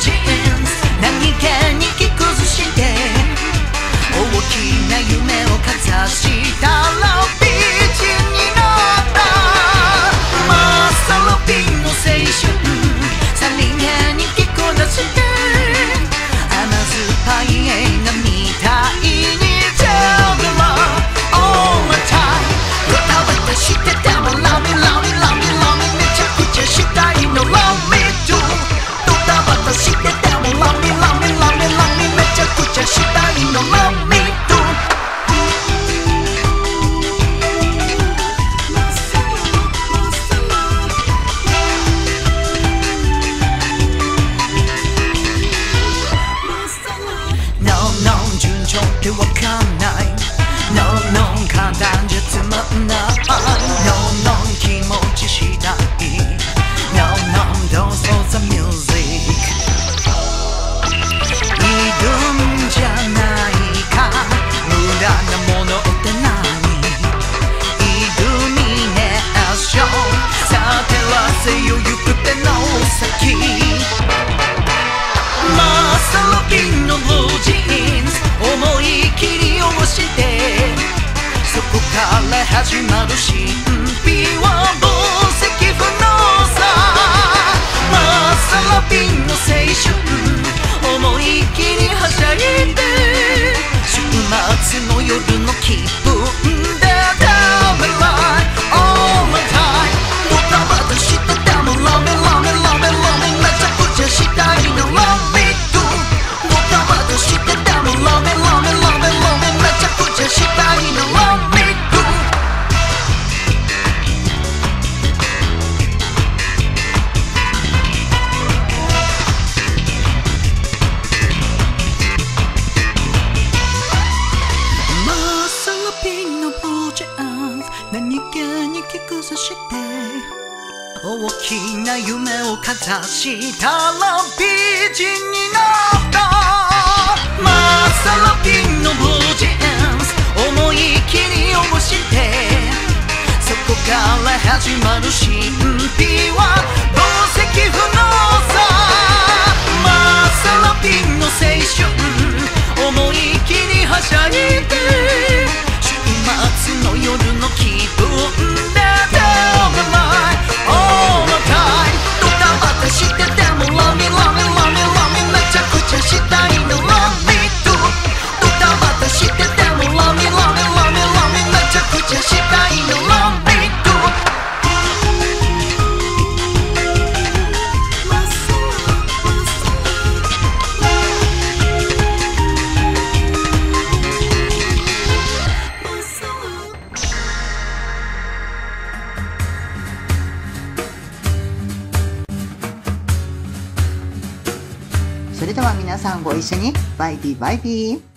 何気に着崩して大きな夢をかざしたらビーチになったマッサロピンの青春さりげに着こなして甘酸っぱい。始まる神秘は宝石不能さ。マサラピンの青春思い切りはしゃいで。週末の夜の気分大きな夢をかざしたら美人になったマサラピンのブージェンス思い切りをしてそこから始まる神秘は宝石不能さマサラピンの青春。思い切りはしゃいで。週末の夜の気分それでは皆さんご一緒にバイビーバイビー。